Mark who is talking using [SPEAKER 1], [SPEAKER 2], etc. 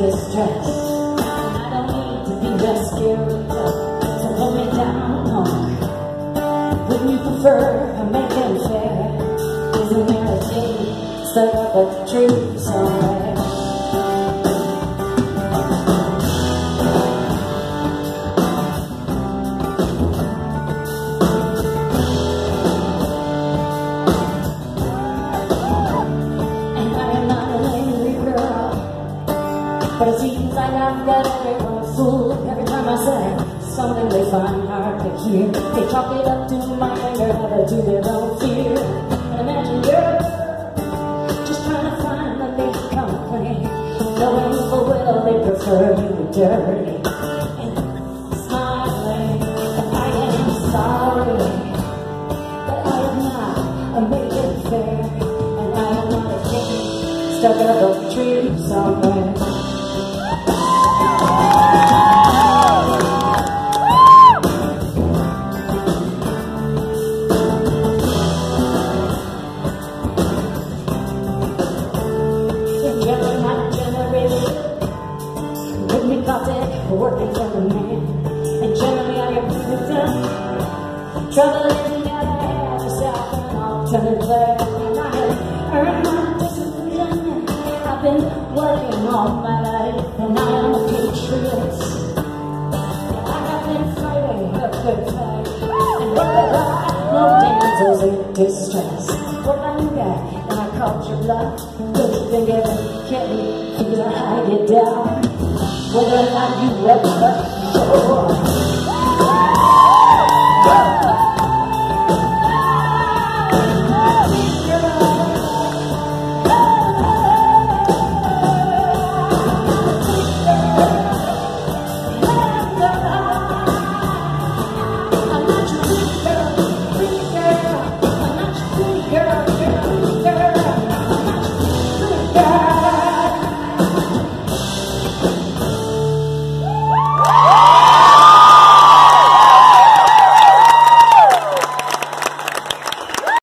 [SPEAKER 1] distress. I don't need to be rescued to pull me down. No. Wouldn't you prefer a making fair? Isn't there a thing stuck up a tree somewhere? But it seems like I've got everyone fooled every time I say something they find hard to hear. They chalk it up to my anger, never to their own fear. Imagine you're just trying to find a big complaint, knowing full well they prefer you dirty. And smiling, I am sorry that I am not a making fair, and I am not a king stuck up a tree somewhere. The. And generally I am victim. Trouble is you gotta have alternative. And I have earned my disillusion. I've been working all my life, and I am a patriot. I have been fighting a good fight. And the? No in distress. What I knew and I caught your bluff. Thing ever kept me, because I hide it down whether or not you ever